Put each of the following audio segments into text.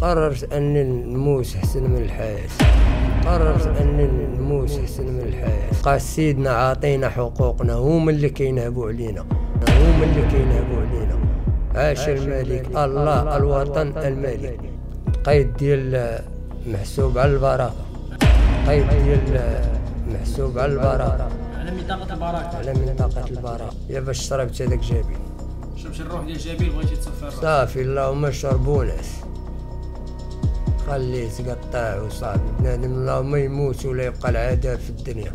قررت أني نموت أحسن من الحياة. قررت أني نموت أحسن من الحياة. قال سيدنا عاطينا حقوقنا هما اللي كينهبوا علينا. هما اللي كينهبوا علينا. عاش الملك. الله الوطن الملك. قيد ديال محسوب على البراءه قيد ديال محسوب على البراءه على منطقة البراكة على منطقه البراءه يا باش شربت هذاك جابي شربت الروح ديال جابيل بغيتي تصفي صافي اللهم شربوا ناس خليه تقطع وصافي بنادم اللهم يموت ولا يبقى العذاب في الدنيا.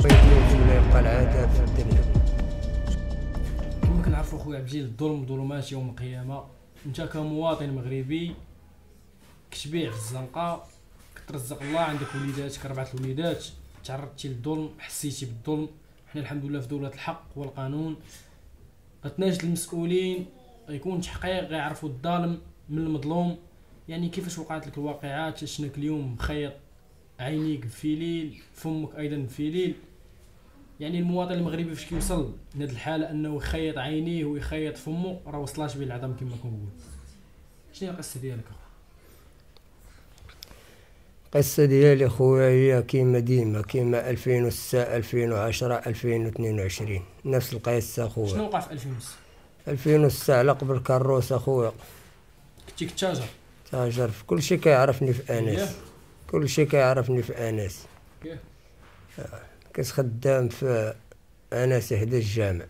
يموت ولا يبقى العذاب في الدنيا. كما كنعرفوا خويا عبد الجليل الظلم ظلمات يوم القيامة. انت كمواطن مغربي كتبيع في الزنقة كترزق الله عندك وليداتك أربعة وليدات تعرضتي للظلم حسيتي بالظلم. حنا الحمد لله في دولة الحق والقانون. غتناشد المسؤولين غيكون تحقيق غيعرفوا الظالم من المظلوم. يعني كيفاش وقعت لك الواقعات؟ شنك اليوم؟ مخيط عينيك بفيليل فمك أيضا بفيليل يعني المواطن المغربي فاش كيوصل لهاد الحالة أنه يخيط عينيه ويخيط فمه راه وصلاش به العظم كما كنقول شنو هي القصة ديالك؟ أخو؟ القصة ديالي خويا هي كيما ديما كيما 2006 2010 2022 نفس القصة شنو خويا وقع في 2006 2006 على قبل كروس أخويا. كنتي كتاجر تاجر في كل شيء كيعرفني في. انس كل شيء كيعرفني في انس ياه. كنت خدام في انس حدا الجامع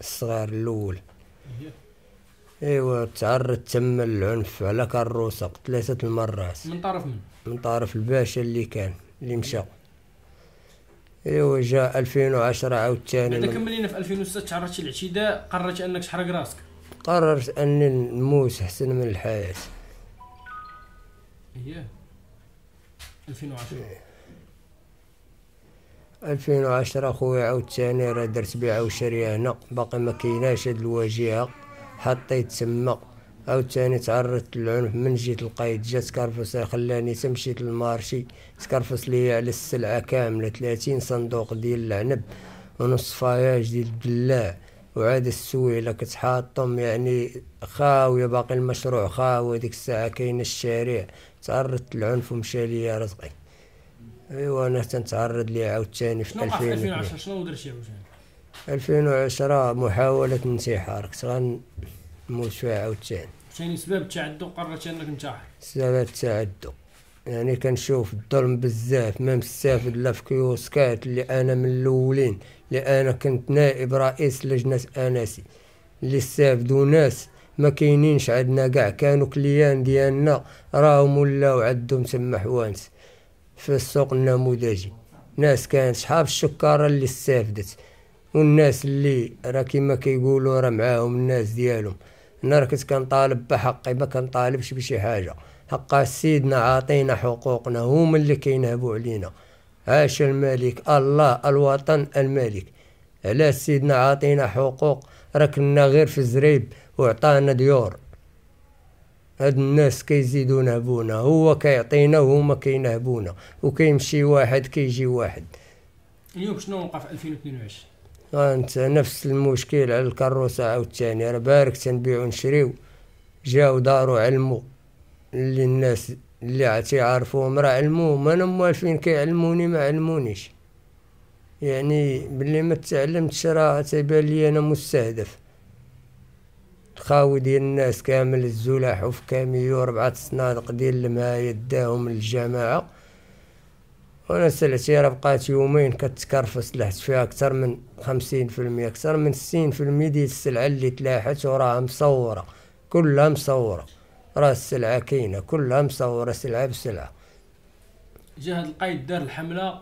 الصغير الأول. أيوا تعرضت تما للعنف على كروسة ثلاثة المرات من طرف من؟ من طرف الباشا اللي كان اللي مشى. أيوا جا 2010 عاوتاني. بعدا من- كمل لينا في 2006 تعرضتي للإعتداء قررتي أنك تحرق راسك. قررت أني نموت أحسن من الحياة. اييه 2010 2010 خويا عاوتاني راه درت بيعة وشرية هنا. باقي ما كايناش هاد الواجهة. حطيت تما عاوتاني تعرضت للعنف. من جيت القايد جات كرفس خلاني تمشيت للمارشي. تكرفس ليا على السلعة كاملة 30 صندوق ديال العنب ونص فاياج ديال الدلاع. وعاد السويلة كتحاطهم يعني خاوية باقي المشروع خاوي ديك الساعة كاين الشارع تعرضت للعنف ومشى ليا رزقي. أيوا أنا تنتعرض ليه عاوتاني في شنو وقع في 2000 2010 شنو درتي عاوتاني 2010 محاولة انتحار كنت غنموت فيها عاوتاني ثاني. سبب التعدي قررتي أنك تنتحر سبب التعدي يعني كنشوف الظلم بزاف ما مستافد لا في كيوسكات اللي أنا من الأولين اللي أنا كنت نائب رئيس لجنة أناسي اللي استافدوا ناس ما كاينينش عندنا كاع كانوا كليان ديالنا راهم ولاو عندهم تما حوانت في السوق النموذجي. ناس كانت شحال الشكارة اللي استافدت والناس اللي راه كيما كيقولوا راه معاهم الناس ديالهم. أنا راه كنت كنطالب بحقي ما كنطالبش بشي حاجة. حق سيدنا عاطينا حقوقنا هما اللي كينهبوا علينا. عاش الملك الله الوطن الملك. على سيدنا عاطينا حقوق راه كنا غير في زريب وعطانا ديور. هاد الناس كيزيدوا نهبونا هو كيعطينا وهما كينهبونا. وكيمشي واحد كيجي واحد. اليوم شنو وقع في 2022 انت نفس المشكل على الكروسة عاوتاني. راه بارك تنبيعو نشريو. جاو دارو علمو. اللي الناس اللي عتي عارفوهم. راه علموهم. أنا موالفين كيعلموني ما علمونيش. يعني باللي ما تعلمتش راه تيبان لي أنا مستهدف. الخاوي ديال الناس كامل الزلاح وفي كاميو ربعة صنادق ديال الماء داهم للجماعة. وأنا سلعتي راه بقات يومين كتكرفس لحت فيها أكثر من خمسين في المية. أكثر من ستين في المية ديال السلعة اللي تلاحت وراها مصورة كلها مصورة. راه السلعة كاينة كلها مصورة سلعة بسلعة. جا هاد القايد دار الحملة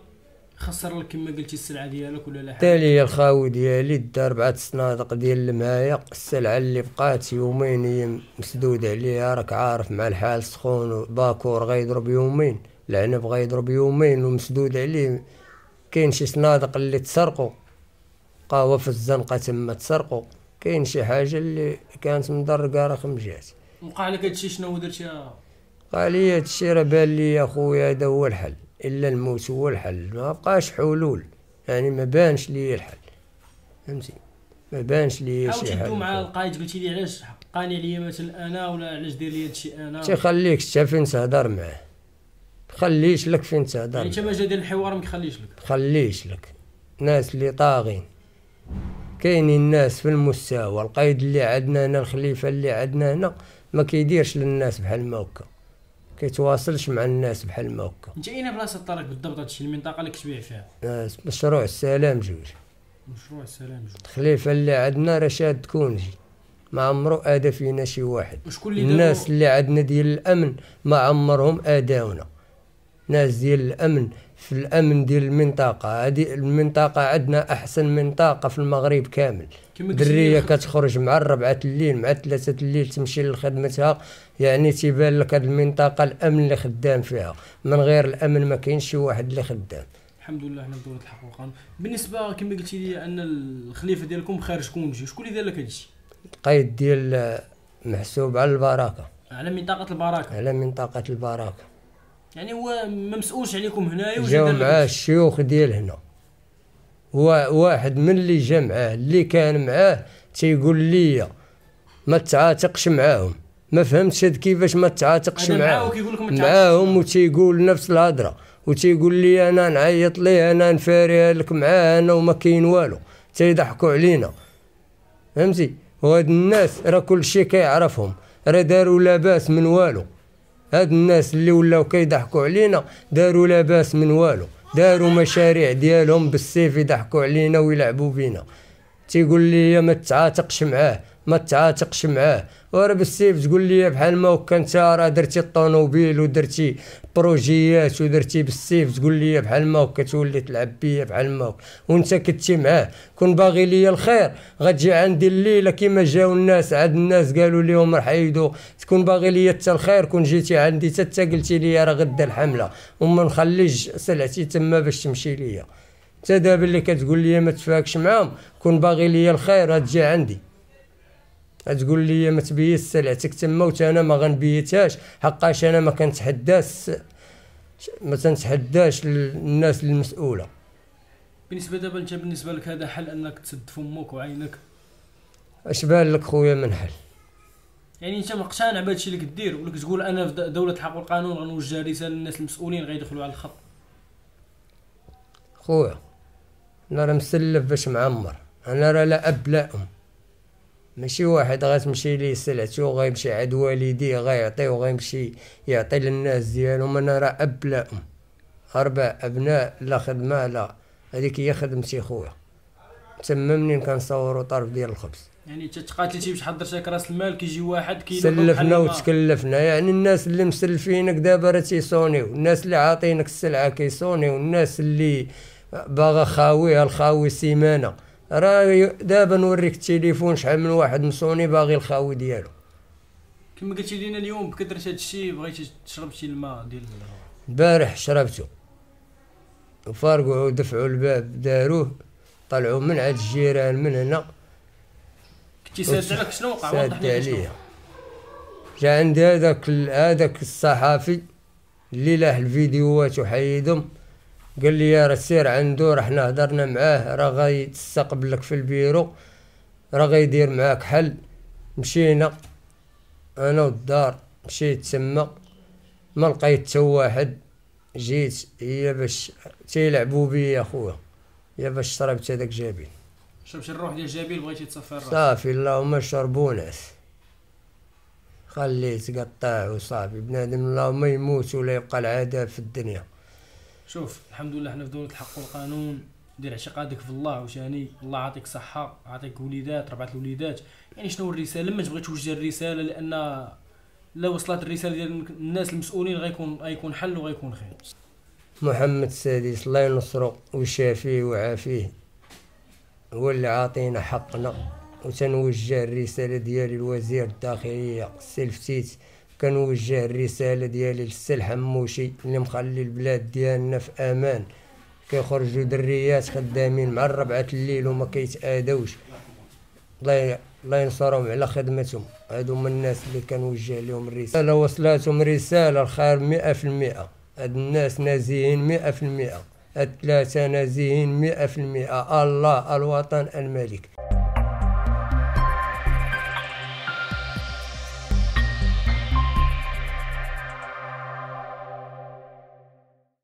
خسر لك كما قلتي السلعة ديالك ولا لا؟ تالي الخاوي ديالي دا ربعة صنادق ديال الماية السلعة اللي بقات يومين هي مسدود عليها راك عارف مع الحال سخون وباكور غيضرب يومين. العنب غيضرب يومين ومسدود عليه. كاين شي صنادق اللي تسرقوا قهوة في الزنقة تما تسرقوا كاين شي حاجة اللي كانت مدرقة راه خمجات. وقع لك هادشي شنو درتي قال لي هادشي راه بان لي يا خويا هذا هو الحل. إلا الموت هو الحل. ما بقاش حلول. يعني ما بانش لي الحل. فهمتي؟ ما بانش لي شي حل. مع القايد قلتي لي علاش قانع ليا مثلا أنا ولا علاش دير لي هادشي أنا؟ تيخليك حتى فين تهضر معاه. خليش لك فين تهضر يعني انت. ما جا ديال الحوار ما كيخليش لك. خليش لك. ناس اللي طاغين. كاينين ناس في المستوى. القايد اللي عندنا هنا الخليفة اللي عندنا هنا ما كيديرش للناس بحال ما هكا. كيتواصلش مع الناس بحال ما هكا. انت اين بلاصة الطريق بالضبط هادشي المنطقة اللي كتبيع فيها. ناس مشروع السلام جوج. مشروع السلام جوج. الخليفه اللي عندنا رشاد كونجي. ما عمرو أدى فينا شي واحد. الناس اللي عندنا ديال الأمن ما عمرهم أداونا. ناس ديال الأمن في الأمن ديال المنطقة هذه المنطقة عندنا أحسن منطقة في المغرب كامل. درية كتخرج مع الربعة الليل مع ثلاثة الليل تمشي لخدمتها يعني تيبان لك هاد المنطقة الأمن اللي خدام فيها. من غير الأمن ما كاينش شي واحد اللي خدام. الحمد لله حنا في دوله الحق والقانون بالنسبة كما قلتي لي أن الخليفة ديالكم خارج كونجي شكون اللي دار لك هادشي القيد ديال محسوب على البركة. على منطقة البركة. على منطقة البركة. يعني هو ما مسؤولش عليكم هنايا جاو معاه. الشيوخ ديال هنا. وا- واحد من اللي جا معاه اللي كان معاه تيقول لي ما تعاتقش معاهم. ما فهمتش هاد كيفاش ما تعاتقش معاهم معاهم. وتيقول نفس الهضره وتيقول لي أنا نعيط ليه أنا نفاريها لك معاه أنا وما كاين والو. تيضحكوا علينا. فهمتي؟ وهاد الناس راه كل شيء كيعرفهم. راه داروا لاباس من والو. هاد الناس اللي ولاو كيضحكوا علينا داروا لاباس من والو داروا مشاريع ديالهم بالسيف يضحكوا علينا ويلعبوا بينا. تيقول لي ما تعاتقش معاه ما تعاتقش معاه. وراه بالسيف تقول لي بحال ما هكا انت راه درتي الطوموبيل ودرتي بروجيات ودرتي بالسيف تقول لي بحال ما هكا تولي تلعب بيا بحال ما وانت كنتي معاه. كون باغي ليا الخير غتجي عندي الليلة كيما جاو الناس عاد الناس قالوا لهم راه حيدوا تكون باغي ليا حتى الخير كون جيتي عندي حتى قلتي لي راه غدا الحملة. وما نخليش سلعتي تما باش تمشي ليا. انت دابا اللي كتقول لي ما تفاكش معاهم كون باغي ليا الخير غتجي عندي. تقول لي ما تبيت سلعتك تما وتا ما غنبيتهاش. حقاش أنا ما كنتحداش ما تنتحداش الناس المسؤولة. بالنسبة دابا أنت بالنسبة لك هذا حل أنك تسد فمك وعينك؟ أش بان لك خويا من حل؟ يعني أنت مقتنع بهادشي اللي كدير ولك تقول أنا في دولة الحق والقانون غنوجه رسالة للناس المسؤولين غيدخلوا على الخط. خويا أنا راه مسلف باش معمر. أنا راه لا أب لا أم. ماشي واحد غتمشي ليه سلعتو غيمشي عند والديه غيعطيه غيمشي يعطي للناس ديالهم. أنا راه اب لا ام أربع أبناء لا خدمة لا. هذيك هي خدمتي خويا. تما منين كنصوروا طرف ديال الخبز. يعني انت تقاتلتي باش حضر شاك راس المال كيجي واحد كي سلفنا وتكلفنا. يعني الناس اللي مسلفينك دابا راه تيصونيو. الناس اللي عاطينك السلعة كيصونيو. الناس اللي باغا خاويها الخاوي سيمانة. راه دابا نوريك التليفون شحال من واحد مصوني باغي الخاوي ديالو. كما قلتي لينا اليوم بكثرة هادشي بغيتي تشرب شي الماء ديال البارح شربته. وفارقوا دفعوا الباب داروه طلعوا من عند الجيران من هنا. كنتي ساد عليك شنو وقع؟ ساد شنو عليا جا عندي هذاك هذاك الصحافي اللي لاح الفيديوهات وحيدهم. قال لي يا راه سير عنده رحنا هضرنا معاه راه غيتستقبلك في البيرو راه غيدير معاك حل. مشينا أنا والدار مشيت تما ما لقيت حتى واحد جيت هي باش تيلعبوا بيا خويا يا باش شربت هذاك جابين. شرب شي الروح ديال جابيل بغيتي تصفي الراس صافي اللهم شربوا ناس. خليه تقطع وصافي بنادم اللهم يموت ولا يبقى العذاب في الدنيا. شوف الحمد لله حنا في دولة الحق والقانون دير اعتقادك في الله وشاني. الله يعطيك صحة يعطيك وليدات ربعة الوليدات. يعني شنو الرسالة؟ لما تبغي توجه الرسالة لأن لا وصلت الرسالة ديال الناس المسؤولين غيكون غيكون حل وغيكون خير. محمد السادس الله ينصره ويشافيه ويعافيه. هو اللي عاطينا حقنا. وتنوجه الرسالة ديالي لوزير الداخلية السي الفتيت كنوجه الرسالة ديالي للسي الحموشي اللي مخلي البلاد ديالنا في أمان. كيخرجوا دريات خدامين مع الربعة الليل وما كيتآدوش الله الله ينصرهم على خدمتهم. هادو هما الناس اللي كنوجه لهم الرسالة. وصلاتهم رسالة الخير مئة في المئة. هاد الناس نازيين مئة في المئة. الثلاثة نازيين مئة في المئة. الله الوطن الملك.